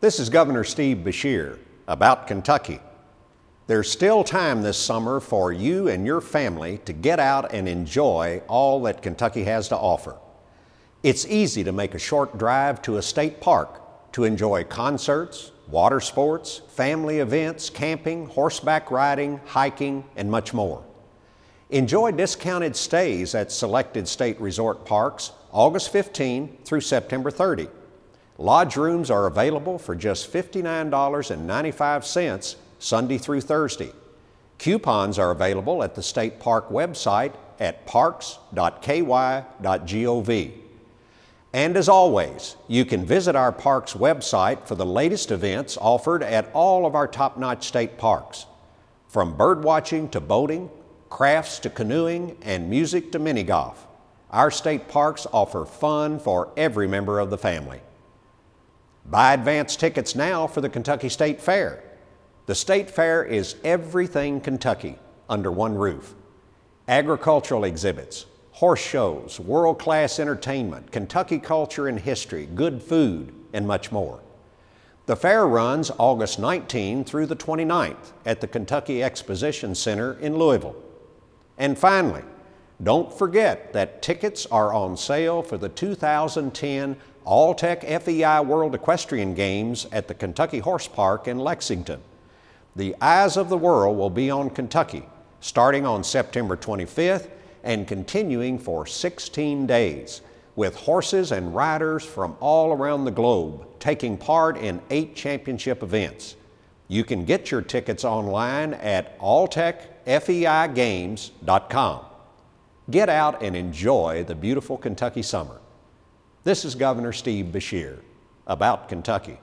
This is Governor Steve Beshear about Kentucky. There's still time this summer for you and your family to get out and enjoy all that Kentucky has to offer. It's easy to make a short drive to a state park to enjoy concerts, water sports, family events, camping, horseback riding, hiking, and much more. Enjoy discounted stays at selected state resort parks August 15 through September 30. Lodge rooms are available for just $59.95 Sunday through Thursday. Coupons are available at the State Park website at parks.ky.gov. And as always, you can visit our parks website for the latest events offered at all of our top notch state parks. From birdwatching to boating, crafts to canoeing, and music to mini golf, our state parks offer fun for every member of the family. Buy advance tickets now for the Kentucky State Fair. The State Fair is everything Kentucky under one roof. Agricultural exhibits, horse shows, world class entertainment, Kentucky culture and history, good food, and much more. The fair runs August 19 through the 29th at the Kentucky Exposition Center in Louisville. And finally, don't forget that tickets are on sale for the 2010 Alltech FEI World Equestrian Games at the Kentucky Horse Park in Lexington. The eyes of the world will be on Kentucky starting on September 25th and continuing for 16 days with horses and riders from all around the globe taking part in eight championship events. You can get your tickets online at alltechfeigames.com. Get out and enjoy the beautiful Kentucky summer. This is Governor Steve Beshear about Kentucky.